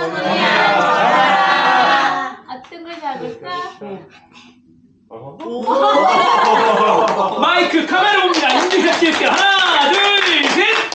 아, 어떤 걸 잡을까? 마이크 카메라 봅니다. 인증샷 찍을게요. 하나,